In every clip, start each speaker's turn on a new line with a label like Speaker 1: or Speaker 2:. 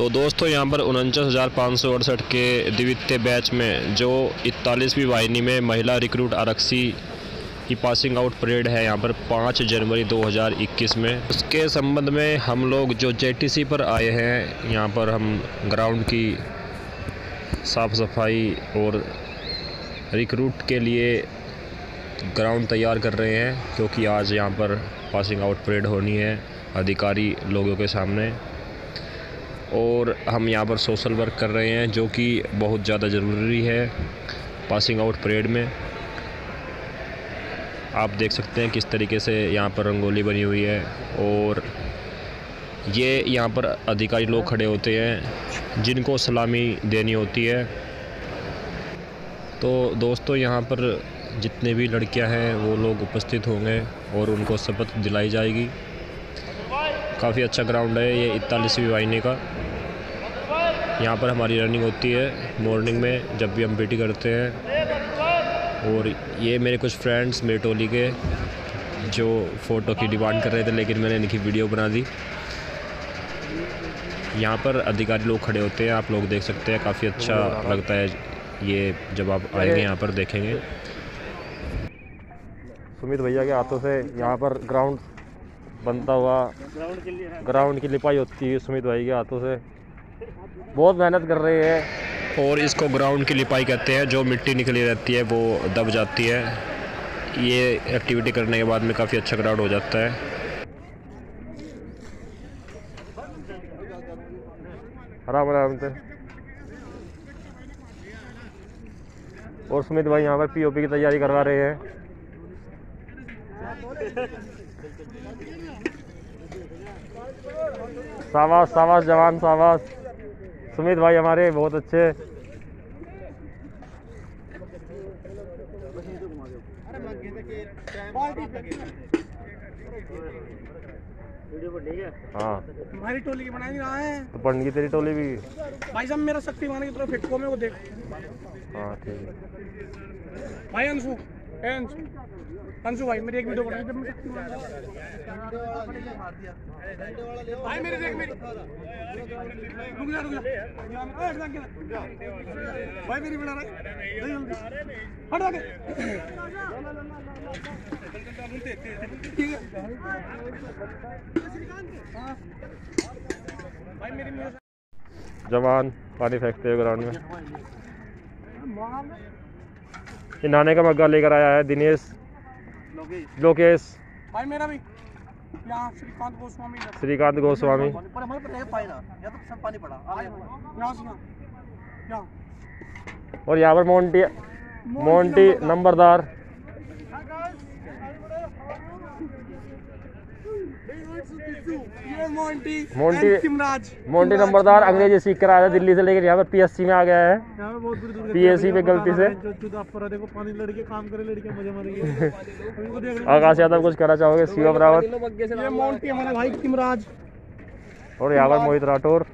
Speaker 1: तो दोस्तों, यहाँ पर उनचास हज़ार पाँच सौ अड़सठ के द्वितीय बैच में जो इकतालीसवीं वाहिनी में महिला रिक्रूट आरक्षी की पासिंग आउट परेड है, यहाँ पर पाँच जनवरी 2021 में। उसके संबंध में हम लोग जो जेटीसी पर आए हैं, यहाँ पर हम ग्राउंड की साफ़ सफ़ाई और रिक्रूट के लिए ग्राउंड तैयार कर रहे हैं, क्योंकि आज यहाँ पर पासिंग आउट परेड होनी है अधिकारी लोगों के सामने। और हम यहाँ पर सोशल वर्क कर रहे हैं, जो कि बहुत ज़्यादा ज़रूरी है पासिंग आउट परेड में। आप देख सकते हैं किस तरीके से यहाँ पर रंगोली बनी हुई है और ये यहाँ पर अधिकारी लोग खड़े होते हैं, जिनको सलामी देनी होती है। तो दोस्तों, यहाँ पर जितने भी लड़कियाँ हैं, वो लोग उपस्थित होंगे और उनको शपथ दिलाई जाएगी। काफ़ी अच्छा ग्राउंड है ये इकतालीसवीं वाहिनी का। यहाँ पर हमारी रनिंग होती है मॉर्निंग में, जब भी हम पीटी करते हैं। और ये मेरे कुछ फ्रेंड्स मेरे टोली के, जो फ़ोटो की डिमांड कर रहे थे, लेकिन मैंने इनकी वीडियो बना दी। यहाँ पर अधिकारी लोग खड़े होते हैं, आप लोग देख सकते हैं, काफ़ी अच्छा लगता है ये जब आप आएँगे, यहाँ पर देखेंगे।
Speaker 2: सुमित भैया के हाथों से यहाँ पर ग्राउंड बनता हुआ ग्राउंड की लिपाई होती है सुमित भाई के हाथों से। बहुत मेहनत कर रहे हैं।
Speaker 1: और इसको ग्राउंड की लिपाई कहते हैं जो मिट्टी निकली रहती है वो दब जाती है। ये एक्टिविटी करने के बाद में काफ़ी अच्छा ग्राउंड हो जाता है।
Speaker 2: आराम आराम से और सुमित भाई यहाँ पर पीओपी की तैयारी करवा रहे हैं। सावास सावास जवान सावास। सुमित भाई हमारे बहुत अच्छे। हाँ।
Speaker 3: हमारी टोली की बनाई रहा है।
Speaker 2: तो की तेरी टोली भी।
Speaker 3: भाई साहब मेरा शक्तिमान की तरफ़ फेंको में वो देख।
Speaker 2: हाँ ठीक। है
Speaker 3: भाई अंशु। अंशु अंशु भाई मेरी एक वीडियो जब मैं शक्तिमान भाई मेरी देख मेरी। रुक जा रुक जा। हट जा के। भाई मेरी बना रहा है। हट जा के। ठीक है। हाँ। भाई मेरी
Speaker 2: जवान पानी फेंकते हुए ग्राउंड में। ये नाने का मग्गा लेकर आया है दिनेश। लोकेश।
Speaker 3: भाई मेरा भी। श्रीकांत गोस्वामी और
Speaker 2: श्रीकांत गोस्वामी।
Speaker 3: पर हमारे पर पाए मोन्टी या तो सब पानी पड़ा यहाँ से यहाँ यहाँ
Speaker 2: और यहाँ पर मोंटी मोंटी नंबरदार
Speaker 3: ये मोंटी
Speaker 2: मोंटी-
Speaker 3: सिमराज
Speaker 2: मोंटी नंबरदार अंग्रेज़ी सीख कर आया था दिल्ली से लेकर यहाँ पर पीएससी में आ गया है। पीएससी पे गलती से। आकाश यादव कुछ करना चाहोगे? शिवम रावत
Speaker 3: ये मोंटी भाई सिमराज
Speaker 2: और यहाँ पर मोहित राठौर।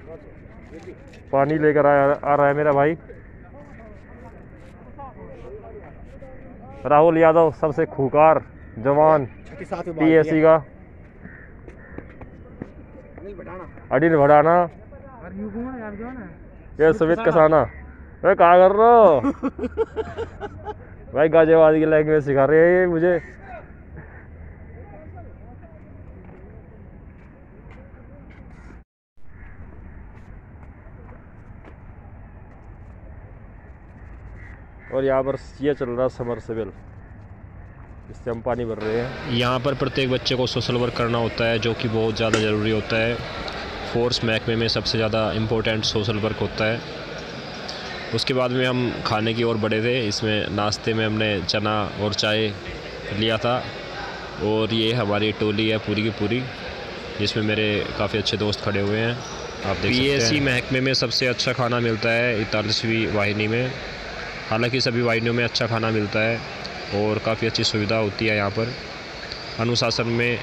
Speaker 2: पानी लेकर आया आ रहा है मेरा भाई। राहुल यादव सबसे खूकार जवान पीएससी का। अनिल भड़ाना। ये सुमित कसाना। अरे कहा कर रहे भाई, गाजियाबाद की लैंग्वेज सिखा रहे हैं ये मुझे। और यहाँ पर ये चल रहा समर सिविल। इससे हम पानी भर रहे हैं।
Speaker 1: यहाँ पर प्रत्येक बच्चे को सोशल वर्क करना होता है जो कि बहुत ज़्यादा ज़रूरी होता है। फोर्स महकमे में सबसे ज़्यादा इम्पोर्टेंट सोशल वर्क होता है। उसके बाद में हम खाने की ओर बढ़े थे। इसमें नाश्ते में हमने चना और चाय लिया था। और ये हमारी टोली है पूरी की पूरी जिसमें मेरे काफ़ी अच्छे दोस्त खड़े हुए हैं। आप देख सकते हैं। महकमे में सबसे अच्छा खाना मिलता है इकतालीसवीं वाहिनी में। हालाँकि सभी वाहिनियों में अच्छा खाना मिलता है। और काफ़ी अच्छी सुविधा होती है यहाँ पर। अनुशासन में